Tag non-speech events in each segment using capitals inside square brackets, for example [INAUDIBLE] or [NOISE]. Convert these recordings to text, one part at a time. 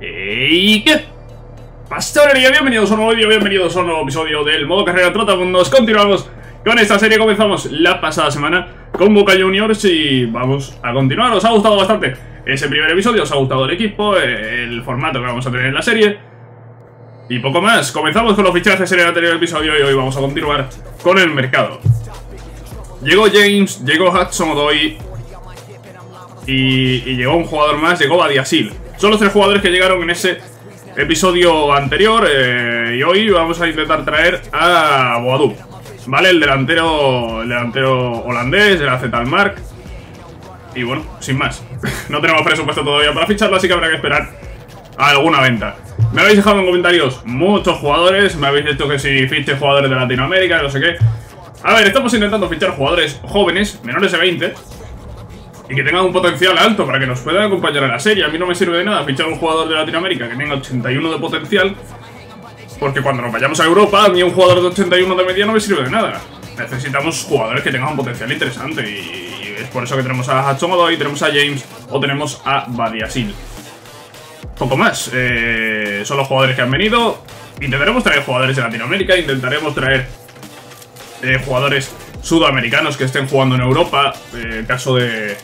¿Y qué? Bienvenidos a un nuevo vídeo, bienvenidos a un nuevo episodio del modo carrera Trotamundos Continuamos con esta serie, comenzamos la pasada semana con Boca Juniors y vamos a continuar. Os ha gustado bastante ese primer episodio, os ha gustado el equipo, el formato que vamos a tener en la serie. Y poco más, comenzamos con los fichajes en el anterior episodio y hoy vamos a continuar con el mercado. Llegó James, llegó Hudson Odoi y, y llegó un jugador más, llegó Badiasil son los tres jugadores que llegaron en ese episodio anterior eh, y hoy vamos a intentar traer a Boadou, ¿vale? El delantero, el delantero holandés, el AZ Mark. Y bueno, sin más. [LAUGHS] no tenemos presupuesto todavía para ficharlo, así que habrá que esperar alguna venta. Me habéis dejado en comentarios muchos jugadores, me habéis dicho que si fiche jugadores de Latinoamérica, no sé qué. A ver, estamos intentando fichar jugadores jóvenes, menores de 20, y que tengan un potencial alto para que nos puedan acompañar a la serie. A mí no me sirve de nada fichar un jugador de Latinoamérica que tenga 81 de potencial, porque cuando nos vayamos a Europa, a mí un jugador de 81 de media no me sirve de nada. Necesitamos jugadores que tengan un potencial interesante y es por eso que tenemos a Hudson Odoi, tenemos a James o tenemos a Badiasil. Poco más. Eh, son los jugadores que han venido. Intentaremos traer jugadores de Latinoamérica, intentaremos traer eh, jugadores sudamericanos que estén jugando en Europa. Eh, caso de,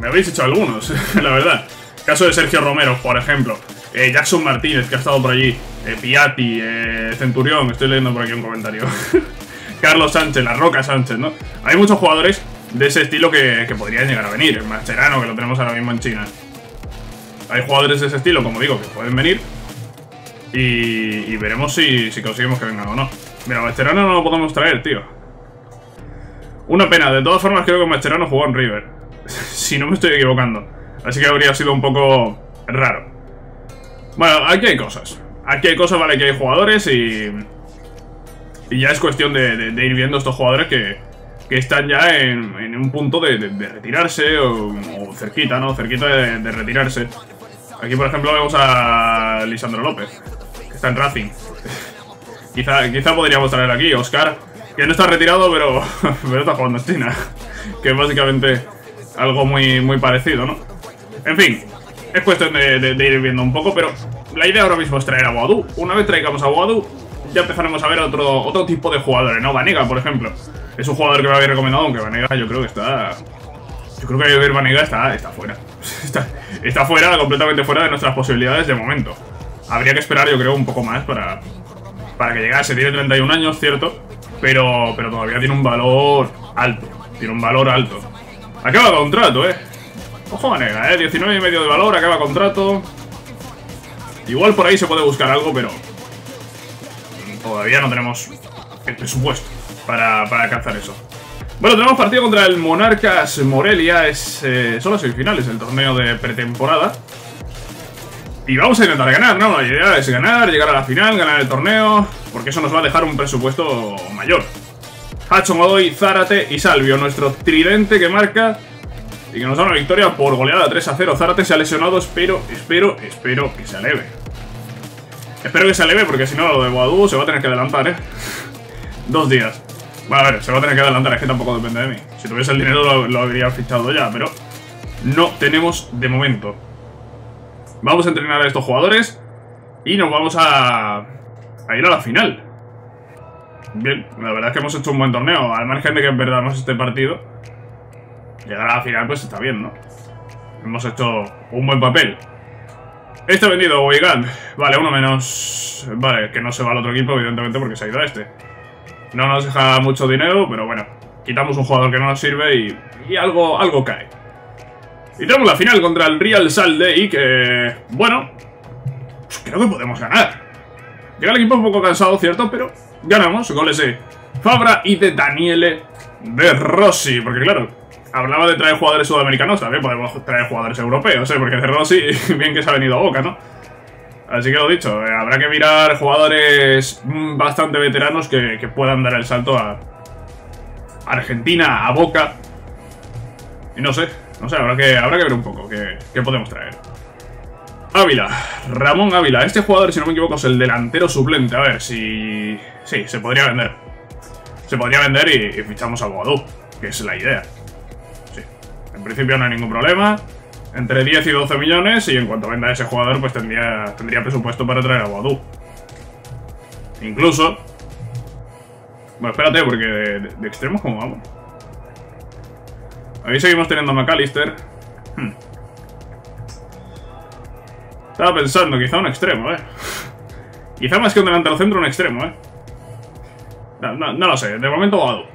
me habéis hecho algunos, [LAUGHS] la verdad. Caso de Sergio Romero, por ejemplo. Eh, Jackson Martínez, que ha estado por allí. Eh, Piatti, eh, Centurión, estoy leyendo por aquí un comentario. [LAUGHS] Carlos Sánchez, La Roca Sánchez, ¿no? Hay muchos jugadores de ese estilo que, podrían llegar a venir. Mascherano, que lo tenemos ahora mismo en China. Hay jugadores de ese estilo, como digo, que pueden venir. Y, veremos si, si, conseguimos que vengan o no. Mira, Mascherano no lo podemos traer, tío. Una pena, de todas formas creo que Mascherano jugó en River [LAUGHS] si no me estoy equivocando. Así que habría sido un poco raro. Bueno, aquí hay cosas. Aquí hay cosas, vale, que hay jugadores y... Y ya es cuestión de, ir viendo estos jugadores que, que están ya en, un punto de, retirarse o, cerquita, ¿no? Cerquita de, retirarse. Aquí, por ejemplo, vemos a Lisandro López, que está en Racing. [LAUGHS] quizá, quizá podríamos traer aquí Oscar, que no está retirado, pero, [LAUGHS] pero está jugando en China. Que básicamente algo muy, muy parecido, ¿no? En fin, es cuestión de, ir viendo un poco, pero la idea ahora mismo es traer a Wadu. Una vez traigamos a Wadu, ya empezaremos a ver otro, otro tipo de jugadores, ¿no? Vanega, por ejemplo. Es un jugador que me había recomendado, aunque Vanega yo creo que está... Yo creo que ver Vanega está, está fuera. [LAUGHS] está, está fuera, completamente fuera de nuestras posibilidades de momento. Habría que esperar, yo creo, un poco más para, para que llegase. Tiene 31 años, cierto, pero, pero todavía tiene un valor alto. Tiene un valor alto. Acaba contrato, eh. Ojo manera, eh. 19 y medio de valor, acaba contrato. Igual por ahí se puede buscar algo, pero... Todavía no tenemos el presupuesto para, para alcanzar eso. Bueno, tenemos partido contra el Monarcas Morelia. Es, eh, son las semifinales del torneo de pretemporada. Y vamos a intentar ganar, ¿no? La idea es ganar, llegar a la final, ganar el torneo, porque eso nos va a dejar un presupuesto mayor. Hudson Odoi, Zárate y Salvio, nuestro tridente que marca y que nos da una victoria por goleada 3 a 0. Zárate se ha lesionado, espero, espero, espero que se aleve. Espero que se aleve porque si no lo de Boadu se va a tener que adelantar, ¿eh? [LAUGHS] Dos días. Bueno, a ver, se va a tener que adelantar, es que tampoco depende de mí. Si tuviese el dinero lo, habría fichado ya, pero no tenemos de momento. Vamos a entrenar a estos jugadores y nos vamos a ir a la final. Bien, la verdad es que hemos hecho un buen torneo. Al margen de que perdamos este partido, llegar a la final pues está bien, ¿no? Hemos hecho un buen papel. Este vendido, Wigan. Vale, uno menos. Vale, que no se va al otro equipo, evidentemente, porque se ha ido a este. No nos deja mucho dinero, pero bueno. Quitamos un jugador que no nos sirve y, y algo, algo cae. Y tenemos la final contra el Real Salde y que... Bueno, creo que podemos ganar. Llega el equipo un poco cansado, cierto, pero ganamos, goles de Fabra y de Daniele de Rossi. Porque claro, hablaba de traer jugadores sudamericanos, también podemos traer jugadores europeos, ¿eh? Porque de Rossi, [LAUGHS] bien que se ha venido a Boca, ¿no? Así que lo dicho, eh, habrá que mirar jugadores bastante veteranos que, puedan dar el salto a Argentina, a Boca. Y no sé, no sé, habrá que, habrá que ver un poco qué podemos traer. Ávila, Ramón Ávila. Este jugador, si no me equivoco, es el delantero suplente. A ver si... Sí, se podría vender. Se podría vender y, fichamos a Boadú, que es la idea. Sí. En principio no hay ningún problema. entre 10 y 12 millones y en cuanto venda ese jugador pues tendría, tendría presupuesto para traer a Wadu. Incluso... Bueno, espérate, porque de, de extremos como vamos. Ahí seguimos teniendo a McAllister. Hmm. Estaba pensando, quizá un extremo, eh. [LAUGHS] quizá más que un delantero centro, un extremo, eh. No, lo sé, de momento.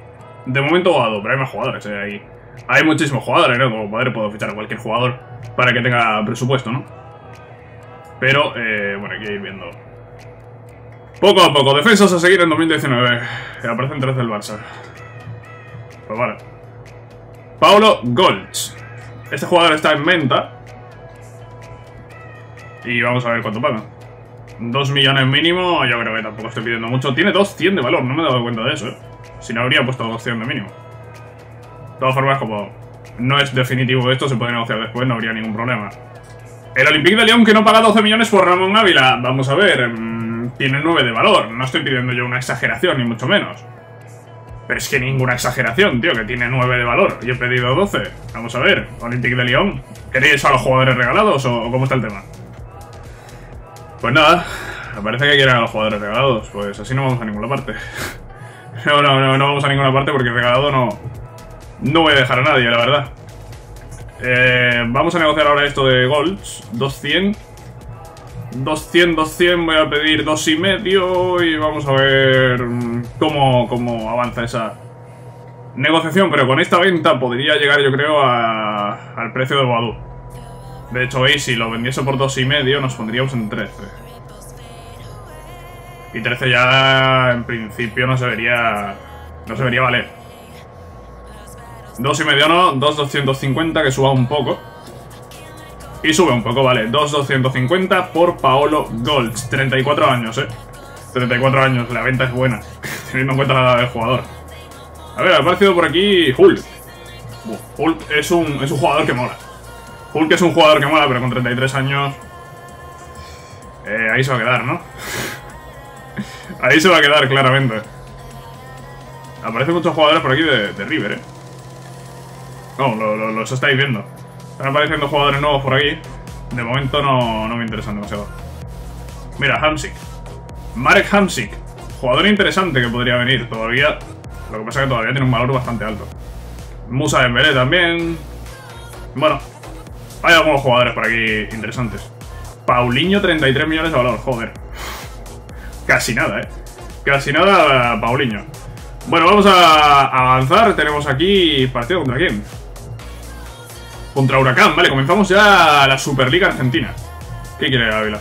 De momento Wadu, pero hay más jugadores, eh, ahí. Hay muchísimos jugadores, ¿no? Como poder puedo fichar a cualquier jugador para que tenga presupuesto, ¿no? Pero, eh, bueno, hay ir viendo. Poco a poco, defensas a seguir en 2019. Aparecen tres del Barça. Pues vale. Paulo Golds. Este jugador está en venta. Y vamos a ver cuánto paga. 2 millones mínimo, yo creo que tampoco estoy pidiendo mucho. Tiene 200 de valor, no me he dado cuenta de eso, ¿eh? Si no habría puesto 200 de mínimo. De todas formas, como no es definitivo esto, se puede negociar después, no habría ningún problema. El Olympique de Lyon que no paga 12 millones por Ramón Ávila. Vamos a ver, mmm, tiene 9 de valor. No estoy pidiendo yo una exageración, ni mucho menos. Pero es que ninguna exageración, tío, que tiene 9 de valor. Yo he pedido 12. Vamos a ver, Olympique de Lyon. ¿Queréis a los jugadores regalados o cómo está el tema? Pues nada, parece que quieren a los jugadores regalados. Pues así no vamos a ninguna parte. [LAUGHS] no, no, no, vamos a ninguna parte porque regalado no... No voy a dejar a nadie, la verdad. Eh, vamos a negociar ahora esto de golds. 200. 200, 200, voy a pedir dos y medio y vamos a ver cómo, cómo avanza esa negociación. Pero con esta venta podría llegar, yo creo, a, al precio del Badu. De hecho, veis, si lo vendiese por dos y medio nos pondríamos en 13. Y 13 ya, en principio, no se vería, no se vería valer. 2 y medio no, 2,250 que suba un poco. Y sube un poco, vale. 2,250 por Paolo Golds. 34 años, eh. 34 años, la venta es buena. [LAUGHS] teniendo en cuenta la edad del jugador. A ver, ha aparecido por aquí Hulk. Hulk es un, es un jugador que mola. Hulk es un jugador que mola, pero con 33 años... Eh, ahí se va a quedar, ¿no? [LAUGHS] ahí se va a quedar, claramente. Aparecen muchos jugadores por aquí de, River, ¿eh? No, los estáis viendo. Están apareciendo jugadores nuevos por aquí. De momento no, no me interesan demasiado. Mira, Hamsik. Marek Hamsik. Jugador interesante que podría venir. Todavía... Lo que pasa es que todavía tiene un valor bastante alto. Musa Dembélé también. Bueno. Hay algunos jugadores por aquí interesantes. Paulinho, 33 millones de valor. Joder. Casi nada, eh. Casi nada Paulinho. Bueno, vamos a avanzar. Tenemos aquí partido contra quién. Contra Huracán, vale, comenzamos ya la Superliga Argentina. ¿Qué quiere Ávila?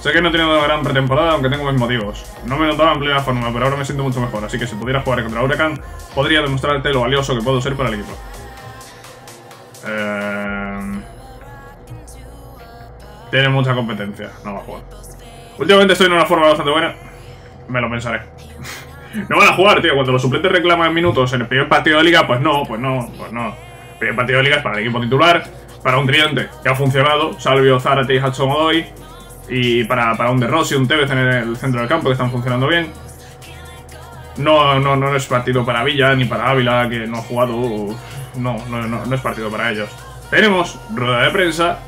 Sé que no he tenido una gran pretemporada, aunque tengo mis motivos. No me notaba en plena forma, pero ahora me siento mucho mejor. Así que si pudiera jugar contra Huracán, podría demostrarte lo valioso que puedo ser para el equipo. Eh... Tiene mucha competencia, no va a jugar. Últimamente estoy en una forma bastante buena. Me lo pensaré. [LAUGHS] no van a jugar, tío. Cuando los suplentes reclaman minutos en el primer partido de liga, pues no, pues no, pues no primer partido de liga es para el equipo titular, para un tridente que ha funcionado, Salvio, Zárate y Hudson Odoy, y para, para un De Rossi un Tevez en el centro del campo que están funcionando bien. No, no, no es partido para Villa ni para Ávila, que no ha jugado. No, no, no, no es partido para ellos. Tenemos rueda de prensa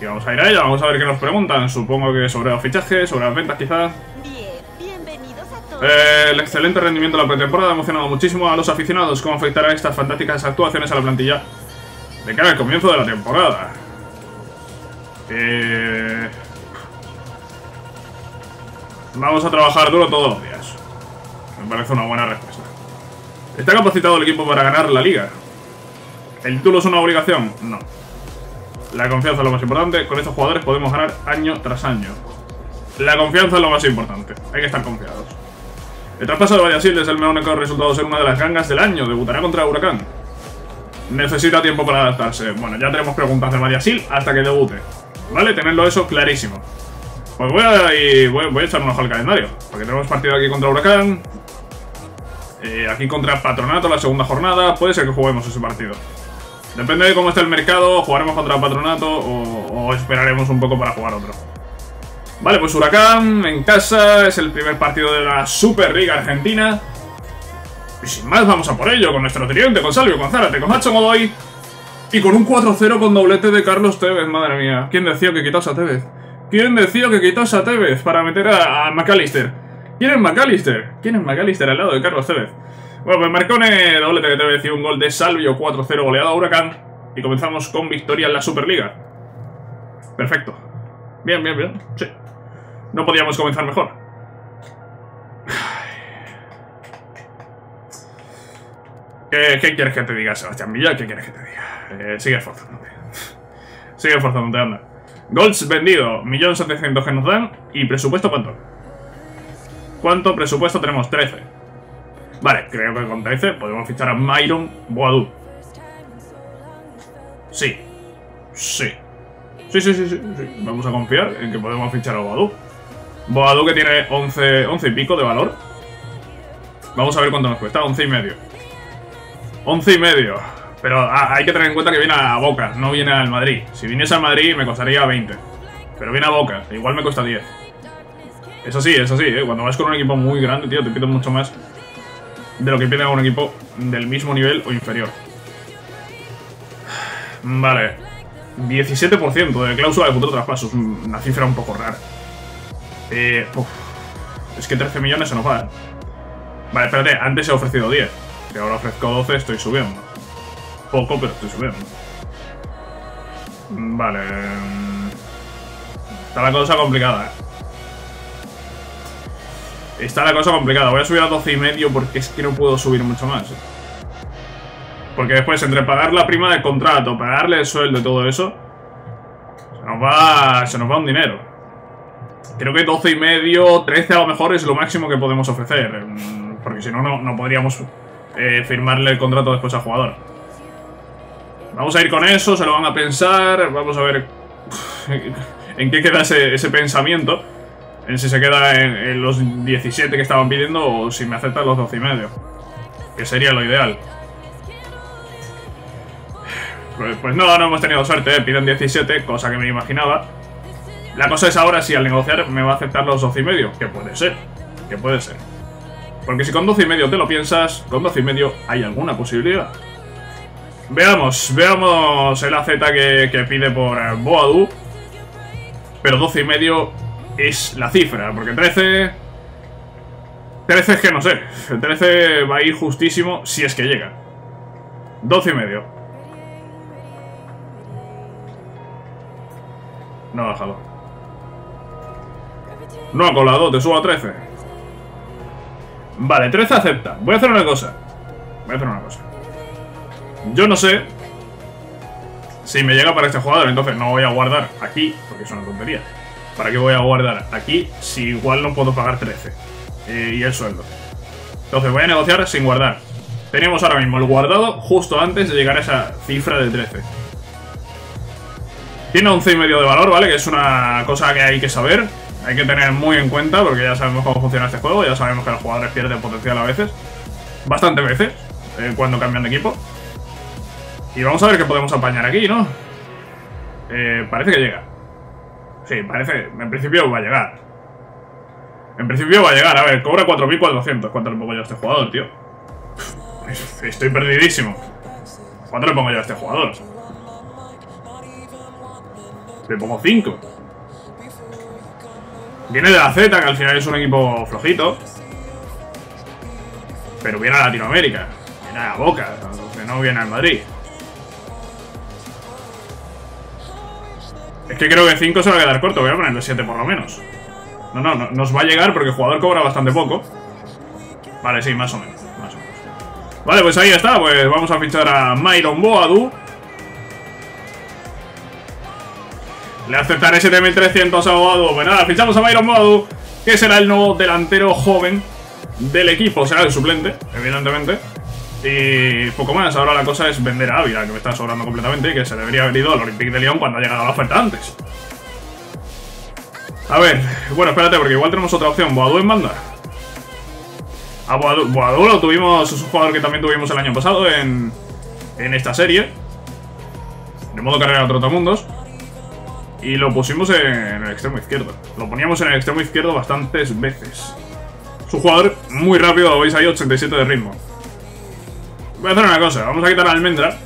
y vamos a ir a ella, vamos a ver qué nos preguntan. Supongo que sobre los fichajes, sobre las ventas quizás. Eh, el excelente rendimiento de la pretemporada ha emocionado muchísimo a los aficionados. ¿Cómo afectarán estas fantásticas actuaciones a la plantilla de cara al comienzo de la temporada? Eh, vamos a trabajar duro todos los días. Me parece una buena respuesta. ¿Está capacitado el equipo para ganar la liga? ¿El título es una obligación? No. La confianza es lo más importante. Con estos jugadores podemos ganar año tras año. La confianza es lo más importante. Hay que estar confiados. El traspaso de Vallasil es el único resultado ser una de las gangas del año. Debutará contra Huracán. Necesita tiempo para adaptarse. Bueno, ya tenemos preguntas de Vallasil hasta que debute. ¿Vale? Tenerlo eso clarísimo. Pues voy a, voy, a echar un ojo al calendario. Porque tenemos partido aquí contra Huracán. Eh, aquí contra Patronato la segunda jornada. Puede ser que juguemos ese partido. Depende de cómo esté el mercado, jugaremos contra Patronato o esperaremos un poco para jugar otro. Vale, pues Huracán en casa, es el primer partido de la Superliga Argentina. Y sin más, vamos a por ello, con nuestro tridente, con Salvio, con Zárate, con Hacho Modoy. Y con un 4-0 con doblete de Carlos Tevez, madre mía. ¿Quién decía que quitase a Tevez? ¿Quién decía que quitase a Tevez para meter a, McAllister? ¿Quién es McAllister? ¿Quién es McAllister al lado de Carlos Tevez? Bueno, pues Marcone, Tevez y un gol de Salvio, 4-0 goleado a Huracán. Y comenzamos con victoria en la Superliga. Perfecto. Bien, bien, bien. Sí. No podíamos comenzar mejor. [SIGHS] ¿Qué, quieres que te diga, Sebastián Villa? ¿Qué quieres que te diga? Eh, sigue esforzándote. [LAUGHS] sigue esforzándote, anda. Golds vendido, 1.700.000 que nos dan. ¿Y presupuesto cuánto? ¿Cuánto presupuesto tenemos? 13. Vale, creo que con 13 podemos fichar a Myron Boadu. Sí. Sí. Sí, sí, sí, sí, Vamos a confiar en que podemos fichar a Boadu. Boadu que tiene 11, 11 y pico de valor. Vamos a ver cuánto nos cuesta. 11 y medio. 11 y medio. Pero ah, hay que tener en cuenta que viene a Boca, no viene al Madrid. Si viniese al Madrid me costaría 20. Pero viene a Boca, igual me cuesta 10. Eso sí, eso sí, ¿eh? cuando vas con un equipo muy grande, tío, te piden mucho más de lo que pide un equipo del mismo nivel o inferior. Vale. 17% de cláusula de futuro traspaso. Es una cifra un poco rara. Eh, Es que 13 millones se nos va, ¿eh? Vale, espérate, antes he ofrecido 10. Si ahora ofrezco 12, estoy subiendo. Poco, pero estoy subiendo. Vale. Está la cosa complicada, ¿eh? Está la cosa complicada. Voy a subir a 12 y medio porque es que no puedo subir mucho más. ¿eh? Porque después, entre pagar la prima del contrato, pagarle el sueldo y todo eso, se nos va, se nos va un dinero. Creo que 12 y medio, 13 a lo mejor es lo máximo que podemos ofrecer. Mm, porque si no, no podríamos eh, firmarle el contrato después al jugador. Vamos a ir con eso, se lo van a pensar, vamos a ver en qué queda ese, pensamiento. En si se queda en, los 17 que estaban pidiendo o si me aceptan los 12 y medio. Que sería lo ideal. Pues, pues, no, no hemos tenido suerte, ¿eh? piden 17, cosa que me imaginaba. La cosa es ahora si al negociar me va a aceptar los 12 y medio, que puede ser, que puede ser. Porque si con 12 y medio te lo piensas, con 12 y medio hay alguna posibilidad. Veamos, veamos el AZ que, pide por eh, Boadu. Pero 12 y medio es la cifra, porque 13... 13 es que no sé. 13 va a ir justísimo si es que llega. 12 y medio. No ha bajado. No ha colado, te subo a 13. Vale, 13 acepta. Voy a hacer una cosa. Voy a hacer una cosa. Yo no sé si me llega para este jugador, entonces no voy a guardar aquí, porque es una tontería. ¿Para qué voy a guardar aquí si igual no puedo pagar 13? Eh, y el sueldo. Entonces voy a negociar sin guardar. Tenemos ahora mismo el guardado justo antes de llegar a esa cifra de 13. Tiene 11 y medio de valor, ¿vale? Que es una cosa que hay que saber hay que tener muy en cuenta porque ya sabemos cómo funciona este juego, ya sabemos que los jugadores pierden potencial a veces, bastante veces, eh, cuando cambian de equipo. Y vamos a ver qué podemos apañar aquí, ¿no? Eh, parece que llega. Sí, parece, en principio va a llegar. En principio va a llegar, a ver, cobra 4.400. ¿Cuánto le pongo yo a este jugador, tío? Estoy perdidísimo. ¿Cuánto le pongo yo a este jugador? Le pongo 5. Viene de la Z, que al final es un equipo flojito. Pero viene a Latinoamérica. Viene a Boca, que no viene al Madrid. Es que creo que 5 se va a quedar corto, voy a ponerle 7 por lo menos. No, no, no, nos va a llegar porque el jugador cobra bastante poco. Vale, sí, más o menos. Más o menos. Vale, pues ahí está, pues vamos a fichar a Myron Boadu. Le aceptaré 7300 a Boadu. Pues nada, fichamos a Byron Boadu, que será el nuevo delantero joven del equipo. Será el suplente, evidentemente. Y poco más, ahora la cosa es vender a Ávila, que me está sobrando completamente y que se debería haber ido al Olympique de Lyon cuando ha llegado la oferta antes. A ver, bueno, espérate, porque igual tenemos otra opción. Boadu en banda. A Boadu lo tuvimos, es un jugador que también tuvimos el año pasado en, en esta serie. De modo carrera a Trotamundos. Y lo pusimos en el extremo izquierdo. Lo poníamos en el extremo izquierdo bastantes veces. Es un jugador muy rápido, lo veis ahí, 87 de ritmo. Voy a hacer una cosa, vamos a quitar a Almendra.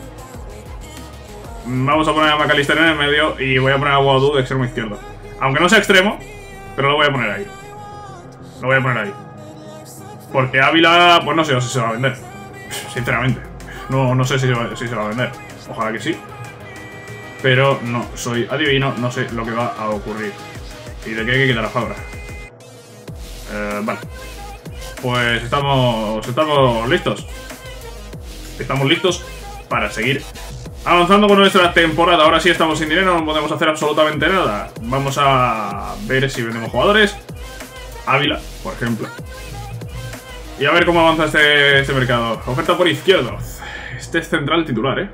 Vamos a poner a McAllister en el medio y voy a poner a Wadou de extremo izquierdo. Aunque no sea extremo, pero lo voy a poner ahí. Lo voy a poner ahí. Porque Ávila, pues no sé si se va a vender. Sinceramente. No, no sé si se, va, si se va a vender. Ojalá que sí. Pero no, soy adivino, no sé lo que va a ocurrir. Y de qué hay que quitar a Fabra. Eh, vale. Pues estamos, estamos listos. Estamos listos para seguir avanzando con nuestra temporada. Ahora sí estamos sin dinero, no podemos hacer absolutamente nada. Vamos a ver si vendemos jugadores. Ávila, por ejemplo. Y a ver cómo avanza este, este mercado. Oferta por izquierdo. Este es central titular, ¿eh?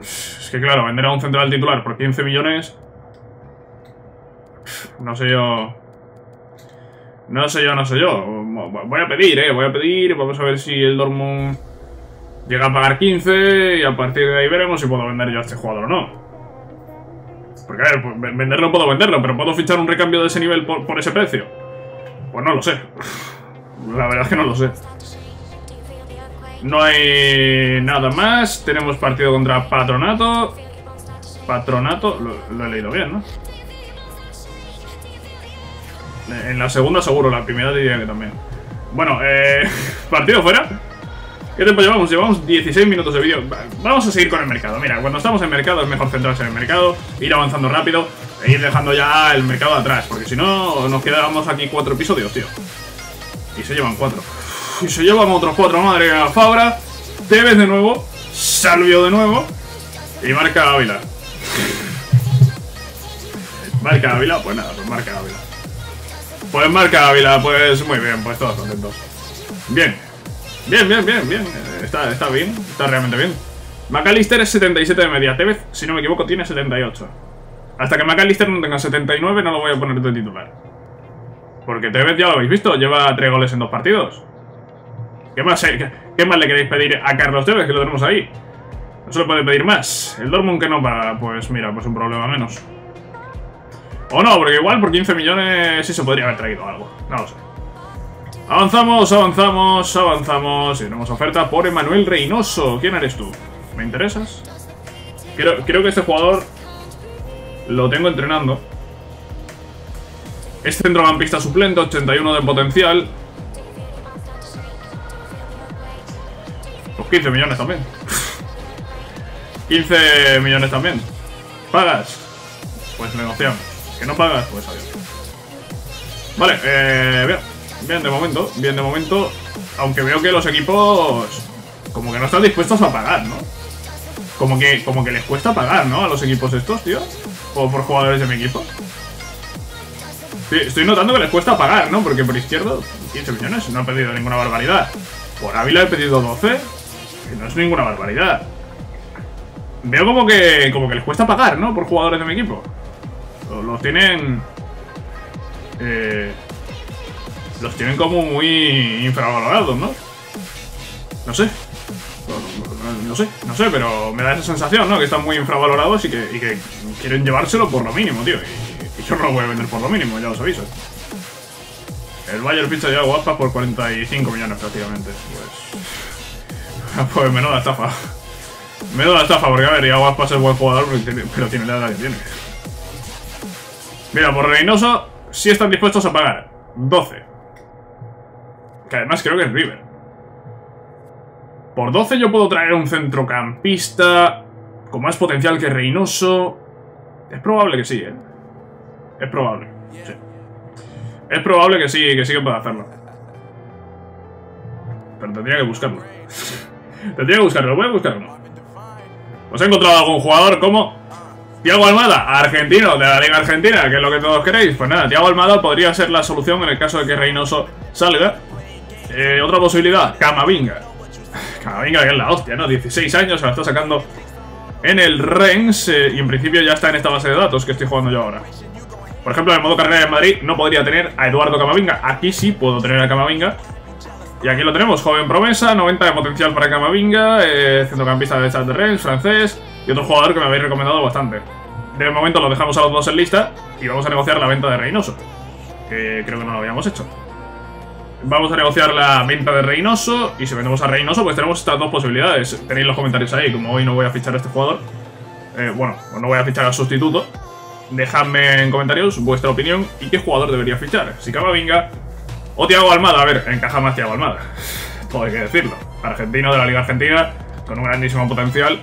Es que claro, vender a un central titular por 15 millones... No sé yo... No sé yo, no sé yo. Voy a pedir, eh. Voy a pedir. Vamos a ver si el Dortmund llega a pagar 15 y a partir de ahí veremos si puedo vender yo a este jugador o no. Porque a ver, pues, venderlo puedo venderlo, pero ¿puedo fichar un recambio de ese nivel por, ese precio? Pues no lo sé. [LAUGHS] La verdad es que no lo sé. No hay nada más. Tenemos partido contra Patronato. Patronato, lo, he leído bien, ¿no? En la segunda seguro, la primera diría que también. Bueno, eh, [LAUGHS] partido fuera. ¿Qué tiempo llevamos? Llevamos 16 minutos de vídeo. Vamos a seguir con el mercado. Mira, cuando estamos en mercado es mejor centrarse en el mercado, ir avanzando rápido e ir dejando ya el mercado atrás. Porque si no, nos quedamos aquí cuatro episodios, tío. Y se llevan cuatro. Y se llevan otros cuatro, madre mía. Fabra, Tevez de nuevo, Salvio de nuevo y marca Ávila. [LAUGHS] marca Ávila, pues nada, pues marca Ávila. Pues marca Ávila, pues muy bien, pues todos contentos. Bien, bien, bien, bien, bien. Está, está bien, está realmente bien. McAllister es 77 de media. Tevez, si no me equivoco, tiene 78. Hasta que McAllister no tenga 79 no lo voy a poner de titular. Porque Tevez ya lo habéis visto, lleva 3 goles en dos partidos. ¿Qué más, eh? ¿Qué más le queréis pedir a Carlos Tevez, que lo tenemos ahí? No se le puede pedir más. El Dortmund que no paga, pues mira, pues un problema menos. O no, porque igual por 15 millones sí se podría haber traído algo. No lo sé. Avanzamos, avanzamos, avanzamos. Y tenemos oferta por Emanuel Reynoso. ¿Quién eres tú? ¿Me interesas? Creo, creo que este jugador lo tengo entrenando. Es centrocampista suplente, 81 de potencial. Pues 15 millones también. [LAUGHS] 15 millones también. ¿Pagas? Pues negociamos. ¿Que no pagas? Pues adiós. Vale, eh, bien. Bien de momento, bien de momento. Aunque veo que los equipos como que no están dispuestos a pagar, ¿no? Como que, como que les cuesta pagar, ¿no? A los equipos estos, tío. O por jugadores de mi equipo. estoy notando que les cuesta pagar, ¿no? Porque por izquierdo, 15 millones, no he pedido ninguna barbaridad. Por Ávila he pedido 12, que no es ninguna barbaridad. Veo como que, como que les cuesta pagar, ¿no? Por jugadores de mi equipo. Los tienen... Eh, los tienen como muy infravalorados, ¿no? No sé. No, sé, no sé, pero me da esa sensación, ¿no? Que están muy infravalorados y que, quieren llevárselo por lo mínimo, tío. Y, yo no lo voy a vender por lo mínimo, ya os aviso. El Bayern ficha ya guapa por 45 millones prácticamente. Pues... [LAUGHS] pues menuda estafa. Menuda estafa, porque a ver, ya Guaspas es buen jugador, pero tiene la edad que tiene. Mira, por Reynoso sí están dispuestos a pagar 12. Que además creo que es River. Por 12 yo puedo traer un centrocampista con más potencial que Reynoso. Es probable que sí, ¿eh? Es probable. Es probable que sí, que sí que pueda hacerlo. Pero tendría que buscarlo. [LAUGHS] tendría que buscarlo, voy a buscarlo. ¿Os he encontrado algún jugador como Tiago Almada, argentino de la Liga Argentina, que es lo que todos queréis? Pues nada, Tiago Almada podría ser la solución en el caso de que Reynoso salga. Eh, otra posibilidad, Camavinga. [SIGHS] Camavinga que es la hostia, ¿no? 16 años, se la está sacando en el Rennes eh, y en principio ya está en esta base de datos que estoy jugando yo ahora. Por ejemplo, en el modo carrera de Madrid no podría tener a Eduardo Camavinga. Aquí sí puedo tener a Camavinga. Y aquí lo tenemos, joven promesa, 90 de potencial para Camavinga, eh, centrocampista de Stade de Rennes, francés, y otro jugador que me habéis recomendado bastante. De momento lo dejamos a los dos en lista y vamos a negociar la venta de Reynoso, que creo que no lo habíamos hecho. Vamos a negociar la venta de Reynoso. Y si vendemos a Reynoso, pues tenemos estas dos posibilidades. Tenéis los comentarios ahí. Como hoy no voy a fichar a este jugador, eh, bueno, no voy a fichar al sustituto. Dejadme en comentarios vuestra opinión y qué jugador debería fichar. Si Camavinga o Thiago Almada. A ver, encaja más Thiago Almada. Todo hay que decirlo. Argentino de la Liga Argentina, con un grandísimo potencial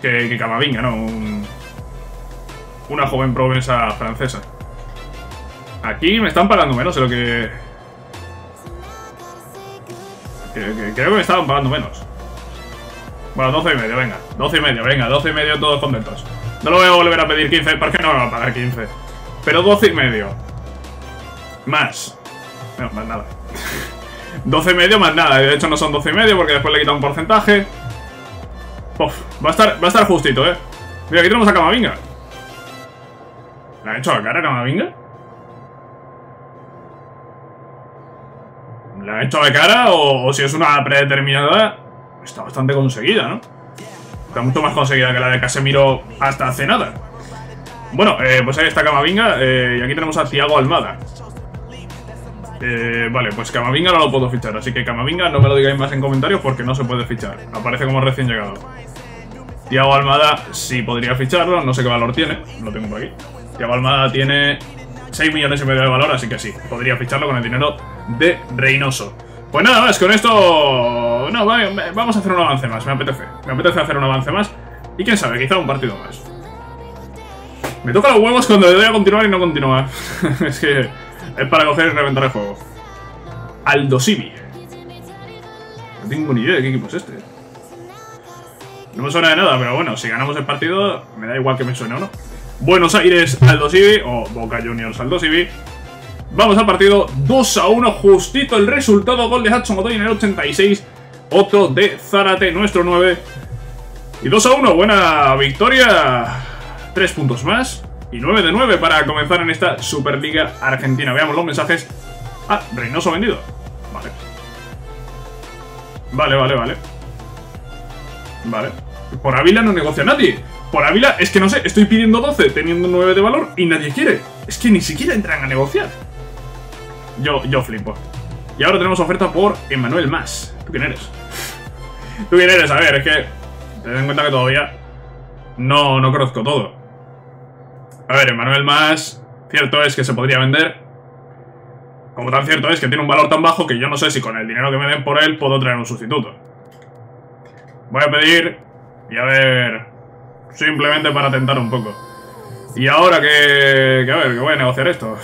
que, que Camavinga, ¿no? una joven promesa francesa. Aquí me están pagando menos de lo que... Creo que me estaban pagando menos. Bueno, 12 y medio, venga. 12 y medio, venga, 12 y medio todos contentos. No lo voy a volver a pedir 15, porque no me va a pagar 15. Pero 12 y medio. Más. No, más nada. [LAUGHS] 12 y medio más nada. De hecho no son 12 y medio porque después le he quitado un porcentaje. Uf, va a estar, va a estar justito, eh. Mira, aquí tenemos a Camavinga. ¿Le ha hecho la cara a Camavinga? ¿Le ha hecho la cara o, si es una predeterminada? Está bastante conseguida, ¿no? Está mucho más conseguida que la de Casemiro hasta hace nada. Bueno, eh, pues ahí está Camavinga eh, y aquí tenemos a Thiago Almada. Eh, vale, pues Camavinga no lo puedo fichar, así que Camavinga no me lo digáis más en comentarios porque no se puede fichar. Aparece como recién llegado. Thiago Almada sí podría ficharlo, no sé qué valor tiene, lo tengo por aquí. Thiago Almada tiene 6 millones y medio de valor, así que sí, podría ficharlo con el dinero de Reynoso. Pues nada más, con esto... No, vamos a hacer un avance más, me apetece. Me apetece hacer un avance más. Y quién sabe, quizá un partido más. Me toca los huevos cuando le doy a continuar y no continúa. [LAUGHS] es que es para coger y reventar el juego. Aldo Civi. No tengo ni idea de qué equipo es este. No me suena de nada, pero bueno, si ganamos el partido, me da igual que me suene o no. Buenos Aires, Civi, o Boca Juniors, Civi. Vamos al partido 2 a 1, justito el resultado. Gol de Hudson en el 86, otro de Zárate, nuestro 9. Y 2 a 1, buena victoria. Tres puntos más. Y 9 de 9 para comenzar en esta Superliga Argentina. Veamos los mensajes. Ah, Reynoso vendido. Vale. Vale, vale, vale. Vale. Por Ávila no negocia nadie. Por Ávila, es que no sé, estoy pidiendo 12 teniendo 9 de valor y nadie quiere. Es que ni siquiera entran a negociar. Yo, yo flipo. Y ahora tenemos oferta por Emanuel Más. ¿Tú quién eres? [LAUGHS] ¿Tú quién eres? A ver, es que... Ten en cuenta que todavía no, no conozco todo. A ver, Emanuel Más, cierto es que se podría vender. Como tan cierto es que tiene un valor tan bajo que yo no sé si con el dinero que me den por él puedo traer un sustituto. Voy a pedir y a ver... Simplemente para tentar un poco. Y ahora que, que, a ver, que voy a negociar esto.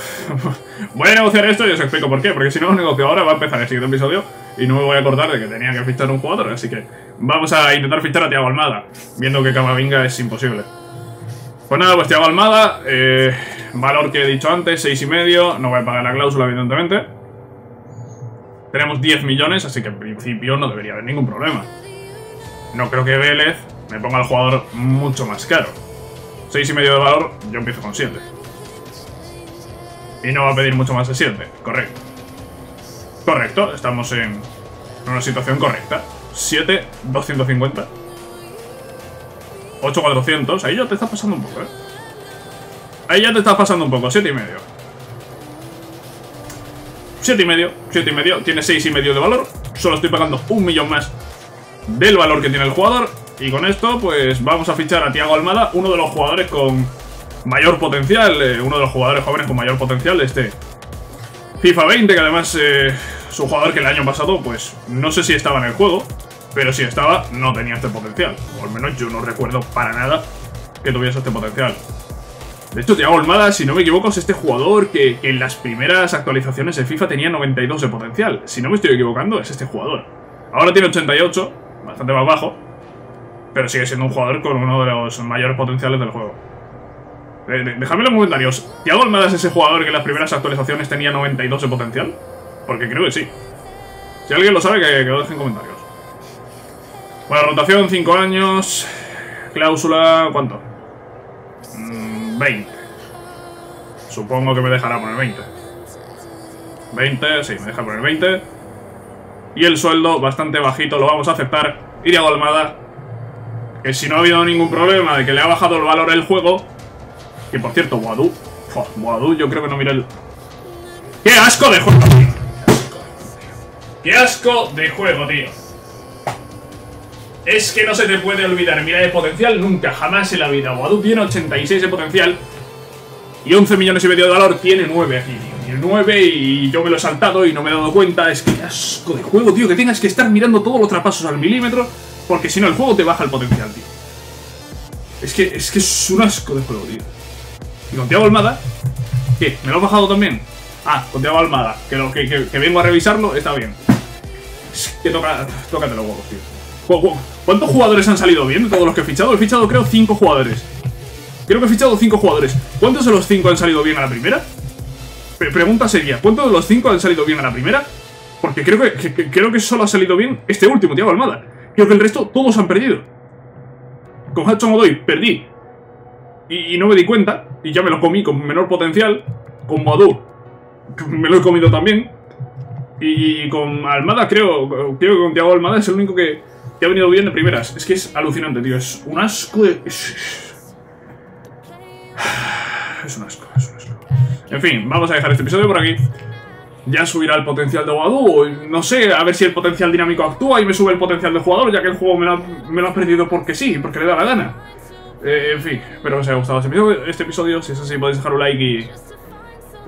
[LAUGHS] voy a negociar esto y os explico por qué. Porque si no lo negocio ahora va a empezar el siguiente episodio y no me voy a acordar de que tenía que fichar un jugador. Así que vamos a intentar fichar a Tiago Almada, viendo que Camavinga es imposible. Pues nada, pues Thiago Almada, eh, valor que he dicho antes, 6,5, no voy a pagar la cláusula evidentemente. Tenemos 10 millones, así que en principio no debería haber ningún problema. No creo que Vélez me ponga al jugador mucho más caro. 6,5 de valor, yo empiezo con 7. Y no va a pedir mucho más de 7, correcto. Correcto, estamos en una situación correcta. 7, 250. 8400. Ahí ya te estás pasando un poco, ¿eh? Ahí ya te estás pasando un poco. 7 y medio. 7 y medio. 7 y medio. Tiene 6 y medio de valor. Solo estoy pagando un millón más del valor que tiene el jugador. Y con esto, pues vamos a fichar a Tiago Almada, uno de los jugadores con mayor potencial, eh, uno de los jugadores jóvenes con mayor potencial este FIFA 20, que además eh, es un jugador que el año pasado, pues no sé si estaba en el juego, pero si estaba, no tenía este potencial. O al menos yo no recuerdo para nada que tuviese este potencial. De hecho, Thiago Almada, si no me equivoco, es este jugador que, en las primeras actualizaciones de FIFA tenía 92 de potencial. Si no me estoy equivocando, es este jugador. Ahora tiene 88, bastante más bajo, pero sigue siendo un jugador con uno de los mayores potenciales del juego. Eh, dejadme en los comentarios, ¿Thiago Almada es ese jugador que en las primeras actualizaciones tenía 92 de potencial? Porque creo que sí. Si alguien lo sabe, que, lo deje en comentarios. Bueno, rotación 5 años. Cláusula, ¿cuánto? 20. Mm, Supongo que me dejará poner 20. 20, sí, me deja poner 20. Y el sueldo, bastante bajito, lo vamos a aceptar. Iría Almada. Que si no ha habido ningún problema de que le ha bajado el valor el juego. Que por cierto, Wadu. Wadu, yo creo que no mira el. ¡Qué asco de juego! ¡Qué asco de juego, tío! Es que no se te puede olvidar, mira de potencial nunca, jamás en la vida. Wadu tiene 86 de potencial y 11 millones y medio de valor, tiene 9 aquí, tío. Tiene 9 y yo me lo he saltado y no me he dado cuenta. Es que asco de juego, tío, que tengas que estar mirando todos los traspasos al milímetro, porque si no el juego te baja el potencial, tío. Es que es, que es un asco de juego, tío. Y con Tiago Almada, ¿qué? ¿Me lo has bajado también? Ah, con Tiago Almada, que, lo, que, que, vengo a revisarlo, está bien. Es que toca, tócate los huevos, tío. ¿Cuántos jugadores han salido bien de todos los que he fichado? He fichado creo 5 jugadores. Creo que he fichado 5 jugadores. ¿Cuántos de los 5 han salido bien a la primera? Pregunta seria, ¿cuántos de los 5 han salido bien a la primera? Porque creo que, creo que solo ha salido bien este último, Tiago Almada. Creo que el resto todos han perdido. Con Hudson Odoy perdí. Y, no me di cuenta. Y ya me lo comí con menor potencial. Con Moadu me lo he comido también. Y con Almada creo, creo que con Tiago Almada es el único que, que ha venido bien de primeras. Es que es alucinante, tío. Es un asco de... Es, [SIGHS] es un asco. En fin, vamos a dejar este episodio por aquí. Ya subirá el potencial de Wadu, no sé, a ver si el potencial dinámico actúa y me sube el potencial de jugador, ya que el juego me lo, ha, perdido porque sí, porque le da la gana. Eh, en fin, espero que os haya gustado este episodio, este episodio, si es así podéis dejar un like y...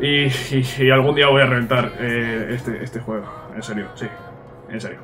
Y, algún día voy a reventar eh, este, este juego, en serio, sí, en serio.